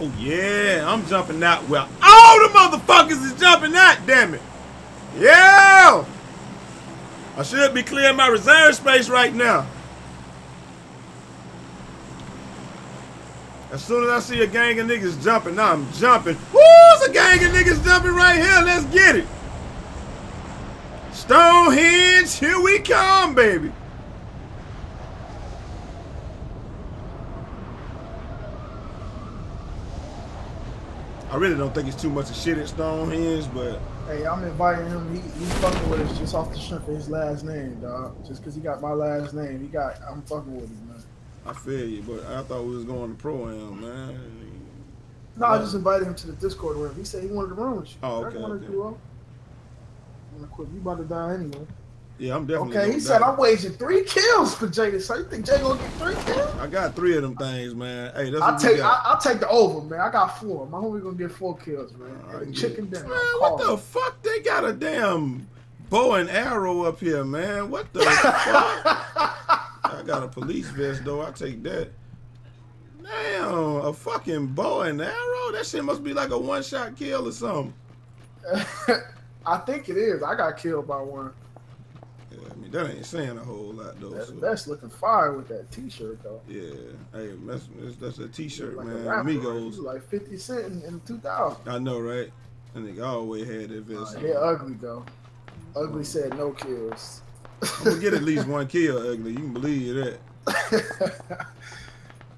Oh yeah, I'm jumping out. Well, all the motherfuckers is jumping out, damn it. Yeah! I should be clearing my reserve space right now. As soon as I see a gang of niggas jumping, I'm jumping. Who's a gang of niggas jumping right here? Let's get it. Stonehenge, here we come, baby. Really don't think it's too much of shit at Stonehenge, but Hey, I'm inviting him. He he's fucking with us just off the strength of his last name, dog. Just cause he got my last name, he got. I'm fucking with him, man. I feel you. But I thought we was going to pro am, man. No, I just invited him to the Discord room. He said he wanted to run with you. Oh, I okay, wanted okay. to, uh, wanna quit. You about to die anyway. Yeah, I'm definitely. Okay, he said. I'm waging three kills for Jada. So you think Jada gonna get three kills? I got three of them things, man. Hey, that's I'll take. I, I'll take the over, man. I got four. My homie gonna get four kills, man. Right, chicken dinner. Man, what the fuck? They got a damn bow and arrow up here, man. What the fuck? I got a police vest though. I take that. Damn, a fucking bow and arrow? That shit must be like a one shot kill or something. I think it is. I got killed by one. Mean that ain't saying a whole lot though. That's, so, that's looking fire with that T-shirt though. yeah, hey, that's that's, that's a t-shirt, Like man. He Amigos. like 50 Cent in, in 2000. I know, right? I think I always had that Uh, vest. on. yeah, ugly though. Ugly said no kills. I'm gonna get at least one kill, ugly. You can believe that.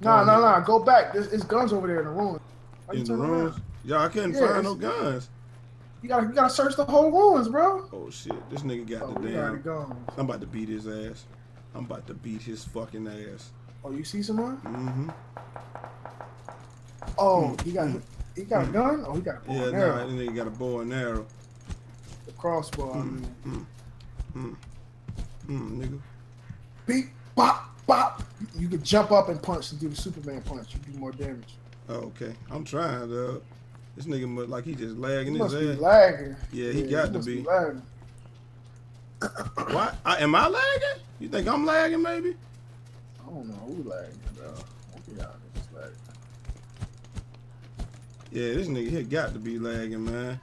nah, nah, nah. Go back. There's, there's guns over there in the room. In the around? rooms. Yeah, I couldn't Yeah, find no guns. You gotta, you gotta search the whole ruins, bro. Oh shit, this nigga got Oh, the damn. gone. I'm about to beat his ass. I'm about to beat his fucking ass. Oh, you see someone? Mm-hmm. Oh, he got, he got a gun. Oh, he got a bow Yeah, and nah, arrow. that nigga got a bow and arrow. The crossbow. I mean, Mm, mm, mm, nigga. beat, bop, bop. You could jump up and punch and do the Superman punch. You do more damage. Oh, okay. I'm trying to. This nigga must like he just lagging He his must be ass. lagging. Yeah, he got to must be. lagging. Why? I, am I lagging? You think I'm lagging? Maybe. I don't know who lagging, bro. I think y'all niggas lagging. Yeah, this nigga here got to be lagging, man.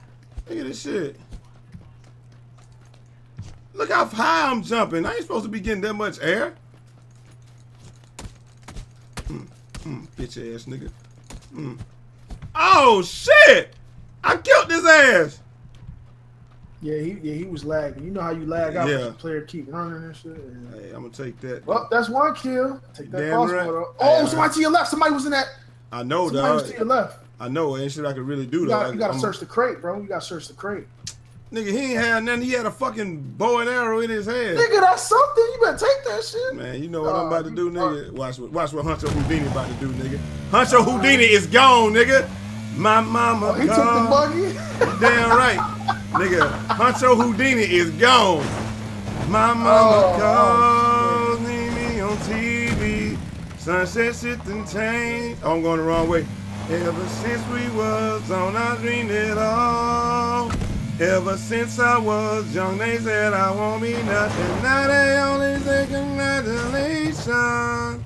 Look at this shit. Look how high I'm jumping. I ain't supposed to be getting that much air. Mm, mm, bitch ass nigga. Mm. Oh shit! I killed this ass. Yeah, he yeah he was lagging. You know how you lag out Yeah. the player keep running and shit. and- Hey, I'm gonna take that. Well, that's one kill. Take that crossbow. right. though. Oh, I- somebody to your left. Somebody was in that. I know, Somebody was to your left. I know. Ain't shit I could really do You though. got you got to I'm- search the crate, bro. You got to search the crate. Nigga, he ain't had nothing. He had a fucking bow and arrow in his hand. Nigga, that's something. You better take that shit. Man, you know what I'm Uh, about to do, nigga? Watch what watch what Hunter Houdini about to do, nigga. Hunter Houdini is gone, nigga. My mama Oh, he took the gone. buggy. Damn right. nigga, Hunter Houdini is gone. My mama Oh, calls me on TV. Sunset sitting change. Oh, I'm going the wrong way. Ever since we was on, I dreamed it all. Ever since I was young, they said I won't be nothing. Now they only say congratulations.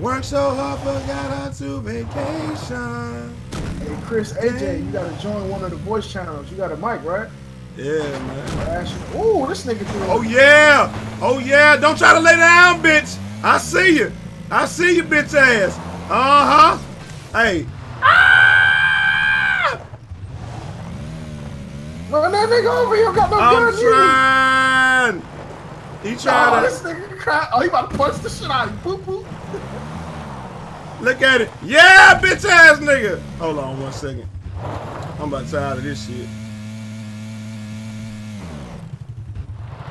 Worked so hard, forgot how to vacation. Chris, AJ, you got to join one of the voice channels. You got a mic, right? Yeah, man. Ooh, this nigga doing. Oh yeah! Oh yeah! Don't try to lay down, bitch! I see you! I see you, bitch ass! Uh-huh! Hey! Ah! Run that nigga over here. Got no I'm gun. either. trying! He Oh, trying this nigga cry. Oh, he about to punch the shit out of you. Boop, boop. Look at it. Yeah, bitch ass nigga! Hold on one second. I'm about tired of this shit.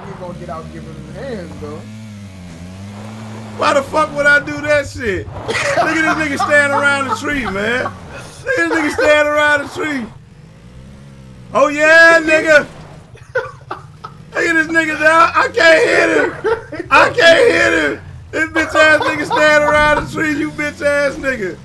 You gonna get out give him hands, though. Why the fuck would I do that shit? Look at this nigga standing around the tree, man. Look at this nigga standing around the tree. Oh yeah, nigga. Look at this nigga down. I can't hit him. I can't hit him. This bitch ass nigga standing around the tree, you bitch ass nigga.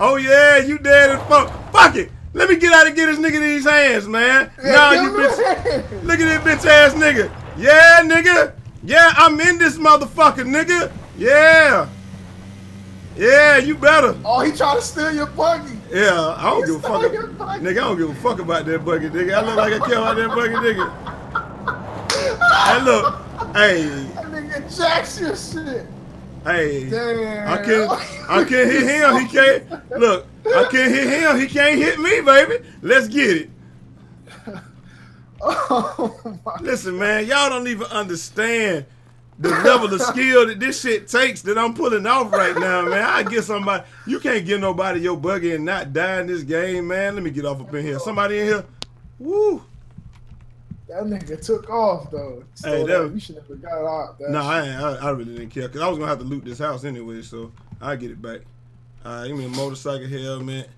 Oh yeah, you dead as fuck. Fuck it. Let me get out and get this nigga these hands, man. nah, you bitch. Look at this bitch ass nigga. Yeah, nigga. Yeah, I'm in this motherfucker, nigga. Yeah. Yeah, you better. Oh, he trying to steal your buggy. Yeah, I don't He give a fuck. your buggy. Nigga, I don't give a fuck about that bucket, nigga. I look like I care about that bucket, nigga. Hey, look. Hey, That nigga jacks your shit. hey. Damn. I can't, I can't hit him. He can't. Look, I can't hit him. He can't hit me, baby. Let's get it. Oh my. Listen, man, y'all don't even understand the level of skill that this shit takes that I'm pulling off right now, man. I get somebody. You can't get nobody your buggy and not die in this game, man. Let me get off up in here. Somebody in here. Woo. That nigga took off though. So Hey, that, you should have got out. No, shit. I, I I really didn't care because I was gonna have to loot this house anyway, so I get it back. All right, give me a motorcycle helmet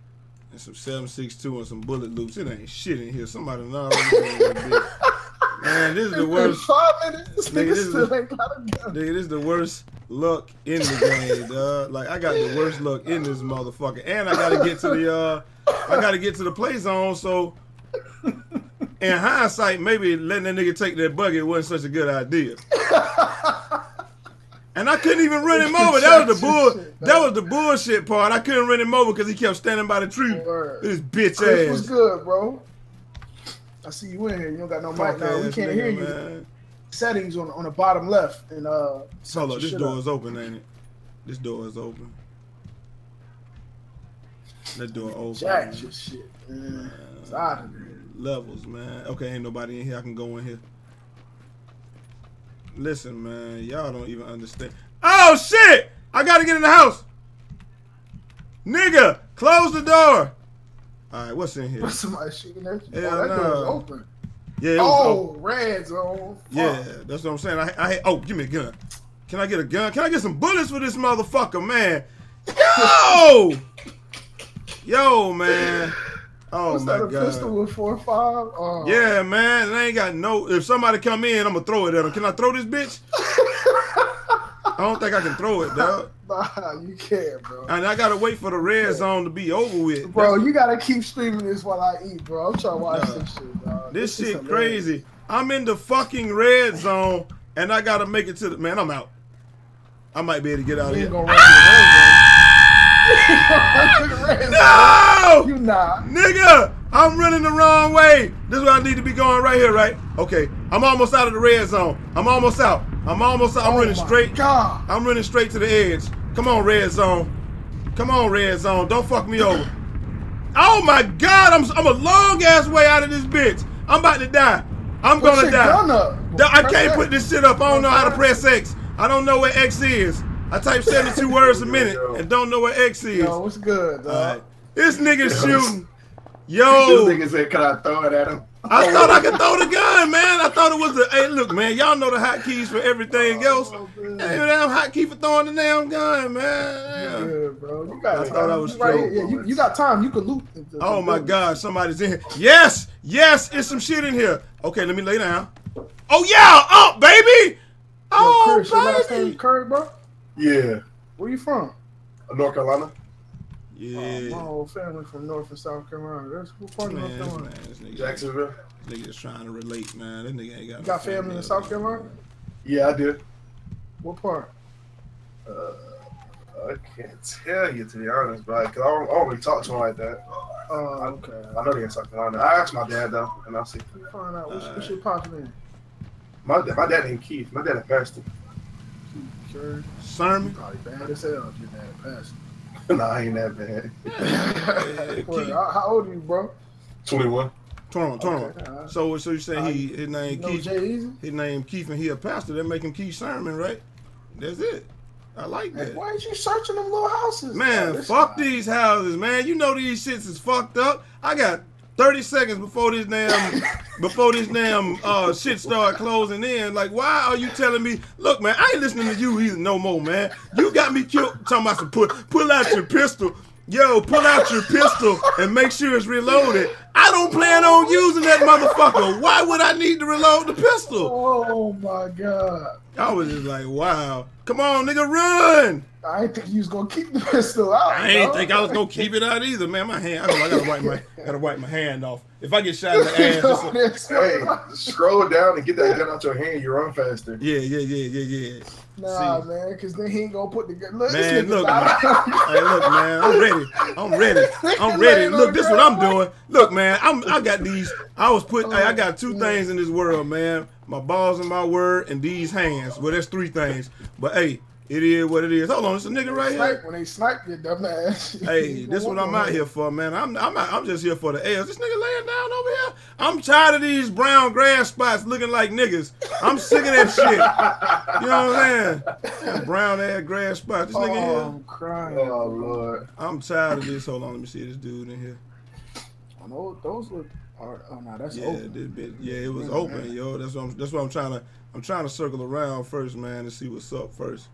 and some 762 and some bullet loops. It ain't shit in here. Somebody done already doing that bitch. Man, this is the worst. Five minutes. This Nigga, this is still the- ain't got a gun. Nigga, this is the worst luck in the game, dog. Like I got the worst luck in this motherfucker, and I gotta get to the uh, I gotta get to the play zone. So, in hindsight, maybe letting that nigga take that buggy wasn't such a good idea. And I couldn't even run him over. That was the bull. That was the bullshit part. I couldn't run him over because he kept standing by the tree. Word. This bitch Chris was good, bro. I see you in here. You don't got no mic now. We can't nigga, hear you. man. Settings on on the bottom left and uh. Up, this door up. is open, ain't it? This door is open. That door open. Jack man. your shit. Man. It's out of there. Levels, man. Okay, ain't nobody in here. I can go in here. Listen, man, y'all don't even understand. Oh shit! I gotta get in the house. Nigga, close the door. All right, what's in here? Somebody shooting at you? Hell oh, that door is open. Yeah, Oh, red zone. Fuck. Yeah, that's what I'm saying. I, I, oh, give me a gun. Can I get a gun? Can I get some bullets for this motherfucker, man? Yo, yo, man. Oh What's my that? A god. pistol with four or five? Oh. Yeah, man. I ain't got no. If somebody come in, I'm gonna throw it at them. Can I throw this bitch? I don't think I can throw it, dog. Nah, you can't, bro. And I gotta wait for the red zone to be over with. Bro, you gotta keep streaming this while I eat, bro. I'm trying to watch Nah. this shit, dog. This is shit crazy. I'm in the fucking red zone, and I gotta make it to the man. I'm out. I might be able to get out of You here. ain't gonna run to the red zone. You ain't gonna run to the red zone. No! You not. Nigga, I'm running the wrong way. This is where I need to be going right here, right? Okay, I'm almost out of the red zone. I'm almost out. I'm almost out. I'm Oh running straight. God. I'm running straight to the edge. Come on, red zone. Come on, red zone. Don't fuck me over. Oh my God, I'm I'm a long ass way out of this bitch. I'm about to die. I'm gonna die. Da- I can't X. put this shit up. I don't know how to press X. I don't know what X is. I type 72 words a minute and don't know what X is. Yo, what's good, dog? Alright. This nigga shooting. This Yo, nigga said, "Can I throw it at him?" I thought I could throw the gun, man. I thought it was the. Hey, look, man, y'all know the hotkeys for everything oh, else. Oh, Ain't man. no damn hotkey for throwing the damn gun, man. Damn. Good, bro. You got I it. thought I was right straight. Yeah, you, you got time. You can loot. the- the- Oh the my. God, somebody's in here. Yes, yes, it's some shit in here. Okay, let me lay down. Oh yeah, up, baby. Yo, Oh, Chris, your last name is Curry, bro? Yeah, Where you from? North Carolina. My whole family from North and South Carolina. That's who part of man, North this Carolina. man, this nigga, Jacksonville. this nigga just trying to relate, man. This nigga ain't got. You no got family in South Carolina? Yeah, I did. What part? Uh, I can't tell you to be honest, but cause I don't, I don't really talk to him like that. Oh, okay. I know they in South Carolina. I asked my dad though, and I'll see. Find out. What's, Uh, what's your pops name? My my dad named Keith. My dad a pastor. Sure. Sermon. Probably bad as hell if your dad passed. nah, I ain't that bad. Yeah, Word, Keith. how, how old are you, bro? Twenty one. Turn on, turn on. Okay, alright. So, so you say Uh, he his name know Keith? Jai Eazy? His name Keith, and he a pastor. That make him Keith Sermon, right? That's it. I like Hey, that. why ain't you searching them little houses? Man, Oh, fuck guy. these houses, man. You know these shits is fucked up. I got 30 seconds before this damn before this damn uh shit start closing in. Like, why are you telling me? Look, man, I ain't listening to you either no more, man. You got me killed. Talking about some pull, pull out your pistol. Yo, pull out your pistol and make sure it's reloaded. I don't plan on that motherfucker. Why would I need to reload the pistol? Oh my god. I was just like, wow. Come on, nigga, run. I didn't think you was gonna keep the pistol out. I ain't dog. think I was gonna keep it out either, man. My hand, I gotta, I gotta wipe my, gotta wipe my hand off. If I get shot in the ass, just a- Hey, scroll down and get that gun out your hand. You run faster. yeah, yeah, yeah, yeah, yeah. Nah, See. man, because then he ain't gonna put the. Look, Man, look, got- Hey, look, man, I'm ready. I'm ready. I'm ready. Look, this is what I'm doing. Look, man, I'm I got these. I was put. hey, I oh, got two things in this world, man. My balls and my word, and these hands. Well, that's three things. But hey, it is what it is. Hold on, it's a nigga right Snipe, here. when they snipe your dumb ass. Hey, this what I'm out here for, man. I'm I'm not, I'm just here for the L's. This nigga laying down over here. I'm tired of these brown grass spots looking like niggas. I'm sick of that shit. You know what I'm saying? Them brown ass grass spots. This nigga Oh, here. I'm crying. Oh lord. I'm tired of this. Hold on, let me see this dude in here. Oh, no, those look. hard. Oh, oh no, that's Yeah, open. this bit, yeah, it was Yeah, open, man. yo. That's what I'm. That's what I'm trying to. I'm trying to circle around first, man, to see what's up first.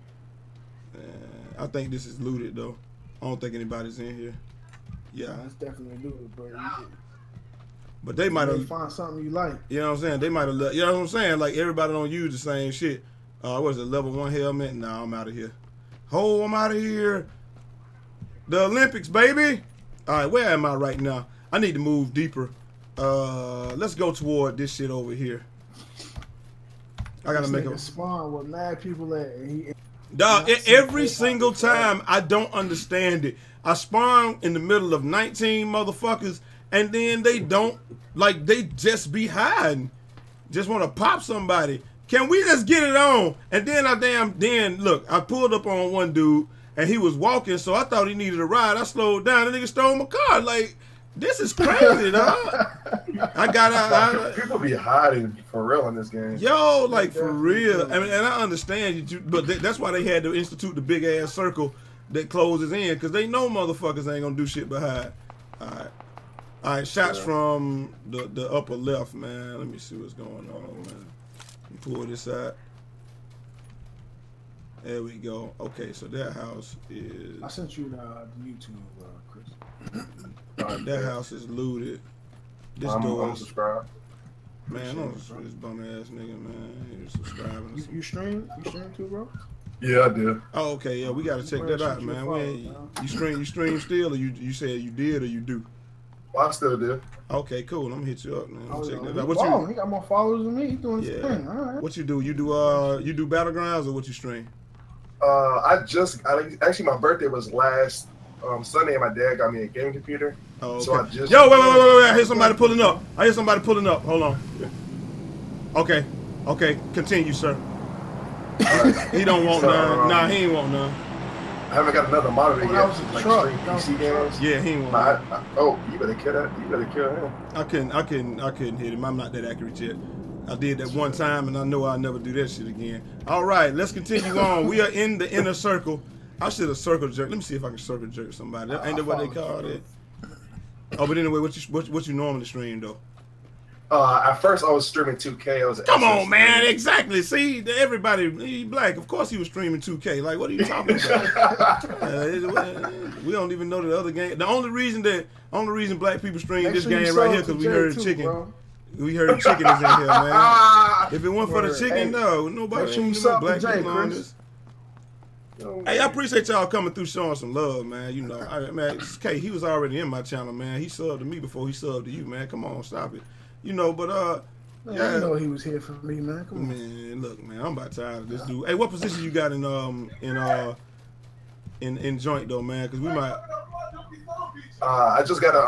I think this is looted though. I don't think anybody's in here. Yeah, that's definitely looted, bro. But they might have. find something you like. You know what I'm saying? They might have. You know what I'm saying? Like everybody don't use the same shit. Uh, what is it? Level one helmet? Nah, I'm out of here. Ho, I'm out of here. The Olympics, baby. All right, where am I right now? I need to move deeper. Uh, let's go toward this shit over here. I gotta This make a spawn with mad people at, and he dog. Every single time, I don't understand it. I spawn in the middle of 19 motherfuckers, and then they don't like they just be hiding. Just want to pop somebody. Can we just get it on? And then I damn then look, I pulled up on one dude and he was walking, so I thought he needed a ride. I slowed down, the nigga stole my car. Like this is crazy, dog. I got out. I, People be hiding for real in this game. Yo, like for real. I mean, and I understand you, but th- that's why they had to institute the big ass circle that closes in because they know motherfuckers ain't gonna do shit behind. All right, all right. Shots Yeah. from the the upper left, man. Let me see what's going on, man. Let me Pull this out. There we go. Okay, so that house is I sent you the, uh, YouTube, uh, Chris. Alright, that house is looted. This I'm, door I'm subscribed. man. Don't Appreciate this bum ass nigga, man. You're subscribing. You, you stream? You stream too, bro? Yeah, I did. Oh, okay, yeah, we gotta check that out, man. follow, When man? you stream, you stream still, or you you said you did or you do? Well, I still did. Okay, cool. I'm gonna hit you up, man. Oh, check yeah, that he out. What ballin'. you He got more followers than me. He doing his thing. All right. what you do? You do uh you do battlegrounds or what you stream? Uh, I just I, actually my birthday was last um, Sunday, and my dad got me a gaming computer. Oh, okay. So I just- Yo, wait, wait, wait, wait, wait! I hear somebody pulling up. I hear somebody pulling up. Hold on. Okay, okay, continue, sir. He don't want So, none. um, Nah, he ain't want none. I haven't got another monitor Oh, yet. that was a like truck. stream PC games. Yeah, he ain't want I, none. I, oh, you better kill that. You better kill him. I couldn't, I couldn't, I couldn't hit him. I'm not that accurate yet. I did that one time, and I know I'll never do that shit again. All right, let's continue on. We are in the inner circle. I should have circle jerk. Let me see if I can circle jerk somebody. Ain't that what they call it? Oh, but anyway, what you what, what you normally stream though? Uh, at first I was streaming 2K. I was Come on, man! Exactly. See, everybody, he black. Of course, he was streaming 2K. Like, what are you talking about? Uh, it- we don't even know the other game. The only reason that only reason black people stream Make this sure game right here because we heard too, chicken. bro. We heard chicken is in here, man. If it weren't for the chicken, Hey, no, nobody make sure you ain't sub to black Jay, people on Chris. This. Hey, I appreciate y'all coming through showing some love, man. You know, I, man, K, he was already in my channel, man. He subbed to me before he subbed to you, man. Come on, stop it. You know, but uh, Man, Yeah. you know he was here for me, man. Come on. man, look, man, I'm about tired of this dude. Hey, what position you got in um in uh in in joint though, man? Because we might. Uh, I just got a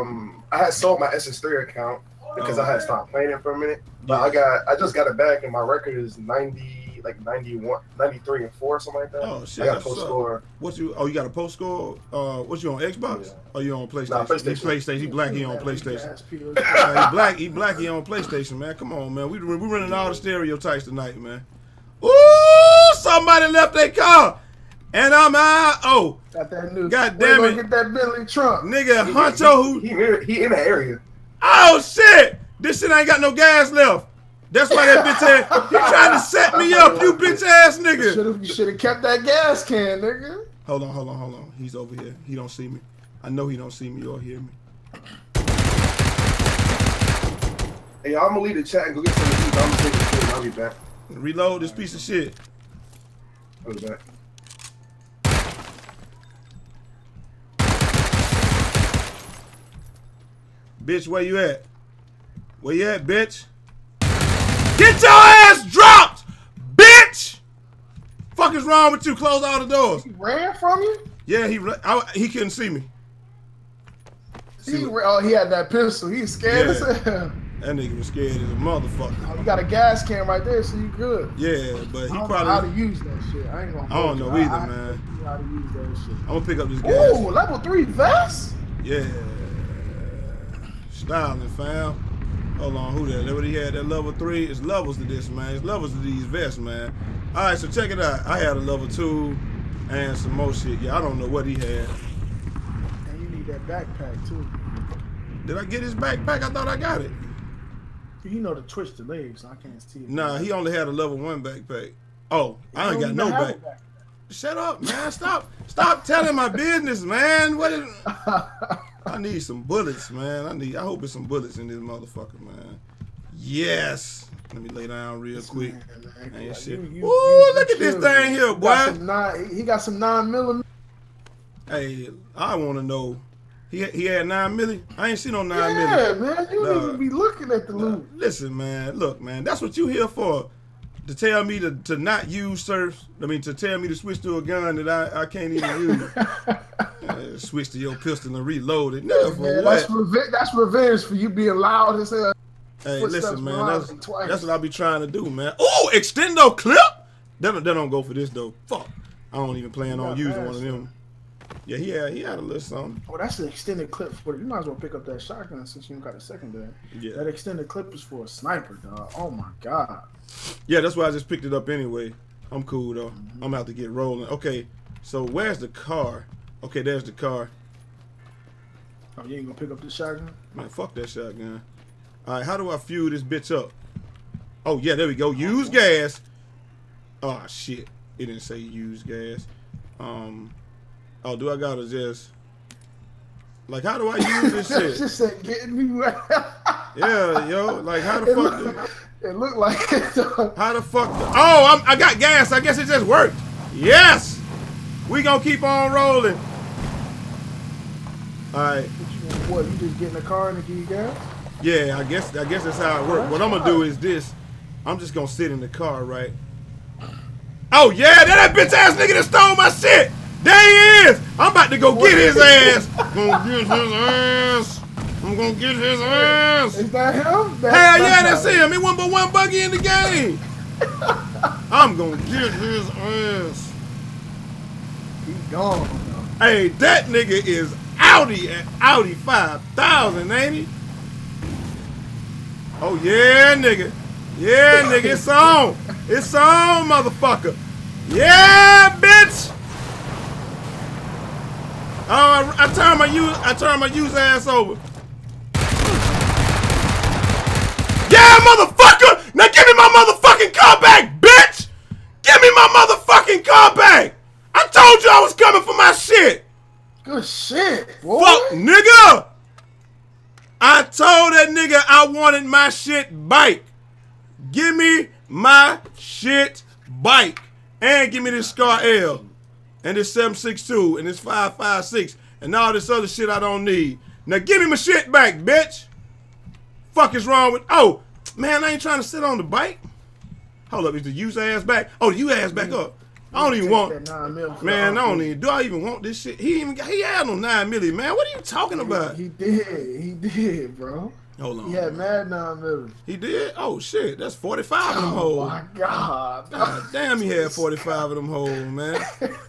um. I had sold my SS3 account because Oh. I had stopped playing it for a minute. But Yeah. I got I just got it back, and my record is 90, like 91, 93 and four, something like that. Oh shit! I got a post what's score. What you? Oh, you got a post score? Uh, what you on Xbox? Yeah. Or you on PlayStation? Nah, PlayStation. He PlayStation. He black. He on PlayStation. he black, he black, he on PlayStation, man. Come on, man. We we running all the stereotypes tonight, man. Ooh, somebody left their car, and I'm out. Oh, Got that new. God damn it. gonna Get that Bentley trunk. nigga, Huncho, who? He, he, he in the area. Oh shit! This shit ain't got no gas left. That's why that bitch ass. He trying to up, you bitch ass nigga. Should have you should have kept that gas can, nigga. Hold on, hold on, hold on. He's over here. He don't see me. I know he don't see me or hear me. Hey, I'm gonna leave the chat and go get some of these. I'm gonna take a shit and I'll be back. Reload this piece of shit. What is that? Bitch, where you at? Where you at, bitch? Get your is wrong with you? Close all the doors. He ran from you? Yeah, he I, he couldn't see me. See He, what- oh, he had that pistol. He scared as hell. that nigga was scared as a motherfucker. Oh, you got a gas can right there, so you good. Yeah, but he I don't know how to use that shit. I ain't gonna. I don't know you. either, I, I man. have to figure out how to use that shit. I'm gonna pick up this gas. Ooh, level three vest. Yeah. Styling, fam. Hold on, who that? That what he had? That level three? It's levels to this, man. It's levels to these vests, man. All right, so check it out. I had a level two and some more shit. Yeah, I don't know what he had. And you need that backpack too. Did I get his backpack? I thought I got it. You know to twitch the legs, so I can't see it. Nah, he only had a level one backpack. Oh, I ain't got no back. backpack. Shut up, man. Stop. Stop telling my business, man. What is I need some bullets, man. I need I hope it's some bullets in this motherfucker, man. Yes. Let me lay down real quick. Man, man, Ain't like, shit. you- you- Ooh, you- look at this thing here, boy. nine. He got some nine millimeter. Hey, I want to know. He he had nine milli. I ain't seen no nine Yeah, milli. man. You Nah. even be looking at the Nah, loot. listen, man. Look, man. That's what you here for. To tell me to, to not use surf. I mean, to tell me to switch to a gun that I, I can't even use. Uh, switch to your pistol and reload it. Nigga, for Man, what? that's, reve- that's revenge for you being loud as hell. Hey, listen, man. That's, that's what I be trying to do, man. Oh, extendo clip. That don't, that don't go for this though. Fuck. I don't even plan on using one of them. Yeah, he had he had a little something. Oh, that's an extended clip for you. Might as well pick up that shotgun since you don't got a secondary. Yeah. That extended clip is for a sniper, dog. Oh my god. Yeah, that's why I just picked it up anyway. I'm cool though. Mm-hmm. I'm about to get rolling. Okay, so where's the car? Okay, there's the car. Oh, you ain't gonna pick up the shotgun? Man, fuck that shotgun. All right, how do I fuel this bitch up? Oh yeah, there we go. Use gas. Oh shit, it didn't say use gas. Um, oh, do I gotta just like how do I use this That shit? just said getting me right. Yeah, yo, like how the it, fuck? look, do- it looked like it. How the fuck? do- oh, I'm, I got gas. I guess it just worked. Yes, we gonna keep on rolling. All right. What, you just get in the car and give you gas? Yeah, I guess I guess that's how it works. What I'm gonna do is this. I'm just gonna sit in the car, right? Oh yeah, that, that bitch ass nigga that stole my shit. There he is. I'm about to go get his ass. Gonna get his ass. I'm gonna get his ass. Is that him? That, Hell yeah, that's him. It one but one buggy in the game. I'm gonna get his ass. He gone. Hey, that nigga is Audi at Audi 5000, ain't he? Oh, yeah, nigga. Yeah, nigga, it's on. It's on, motherfucker. Yeah, bitch. Oh, I, I turn my use, I turn my use ass over. Yeah, motherfucker. Now give me my motherfucking car back, bitch. Give me my motherfucking car back. I told you I was coming for my shit. Good shit. Boy. Fuck, nigga! I told that nigga I wanted my shit bike. Give me my shit bike. And give me this Scar L. And this 762 and this 556 and all this other shit I don't need. Now give me my shit back, bitch. Fuck is wrong with Oh, man, I ain't trying to sit on the bike. Hold up, is the use ass back? Oh, the you ass back up. I don't even want that nine mil Man, I don't even. Do I even want this shit? He even got, he had no nine milli, man. What are you talking about? He did. He did, bro. Hold on. He had mad nine mil. He did. Oh shit, that's forty five of them Oh hoes. my god. God damn, he had forty five of them hoes, man.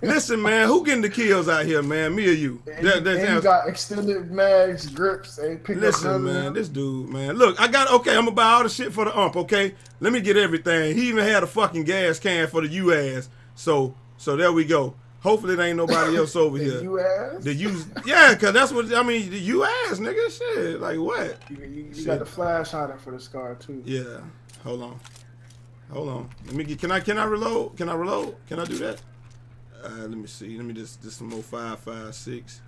Listen, man, who getting the kills out here, man? Me or you? And, That- and that- you that's- got extended mags, grips, and pick Listen, man, this dude, man. Look, I got okay. I'm gonna buy all the shit for the UMP. Okay, let me get everything. He even had a fucking gas can for the U ass. So, so there we go. Hopefully, there ain't nobody else over here. You ass. The use, yeah, cause that's what I mean. The U ass, nigga, shit, like what? You, you, you got the flash hider for the scar too. Yeah. Hold on. Hold on. Let me get. Can I? Can I reload? Can I reload? Can I do that? Uh, let me see. Let me just just some more five five six.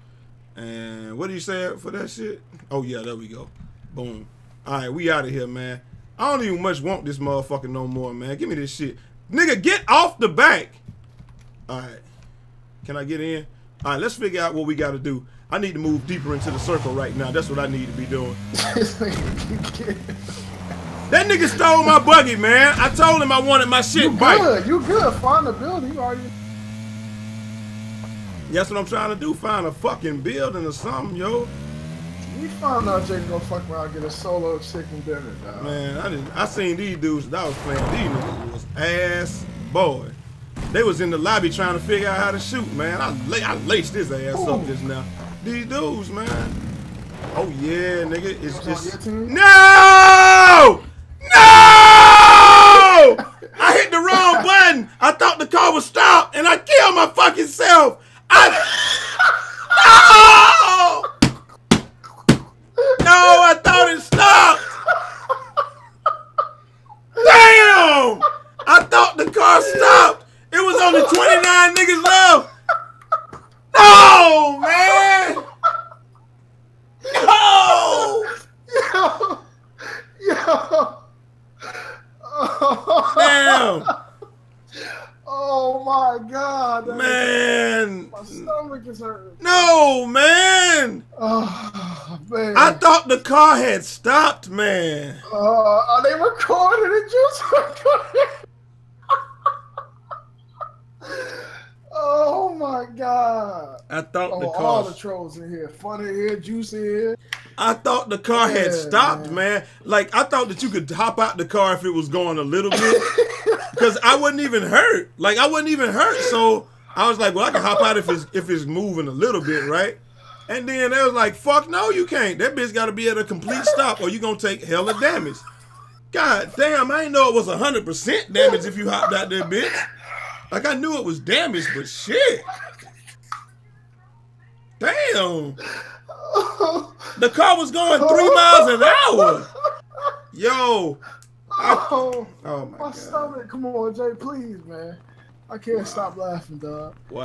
And what do you say for that shit? Oh yeah, there we go. Boom. All right, we out of here, man. I don't even much want this motherfucker no more, man. Give me this shit. Nigga, get off the bank. Alright. Can I get in? Alright, let's figure out what we gotta do. I need to move deeper into the circle right now. That's what I need to be doing. That nigga stole my buggy, man. I told him I wanted my shit you back. good. You good. Find a building. You already. That's what I'm trying to do. Find a fucking building or something, yo. We found out Jake gonna fuck around and get a solo chicken dinner, dog. Man, I didn't. I seen these dudes that I was playing. These niggas was ass boy. They was in the lobby trying to figure out how to shoot, man. I la- I laced his ass up just now. These dudes, man. Oh yeah, nigga. It's just no, no. I hit the wrong button. I thought the car was stopped, and I killed my fucking self. I no. No, I thought it stopped. Damn! I thought the car stopped. It was only 29 niggas left. No, man. No. Yo, yo. Damn, Oh my god. that- man. My stomach is hurting. No, man. Oh man. I thought the car had stopped, man. Uh, are they recording it? Just recording. oh my god. I thought Oh, the all car. the trolls in here. Funny I thought the car had Yeah, stopped, man. man. Like I thought that you could hop out the car if it was going a little bit, because I wasn't even hurt. Like I wasn't even hurt, so I was like, well, I can hop out if it's if it's moving a little bit, right? And then they was like, fuck no, you can't. That bitch got to be at a complete stop, or you gonna take hella damage. God damn, I didn't know it was hundred percent damage if you hopped out that bitch. Like I knew it was damaged, but shit. Damn. The car was going three miles an hour. Yo. Oh, Oh my my god. stomach. Come on, Jay, please, man. I can't stop laughing, dog. Wow.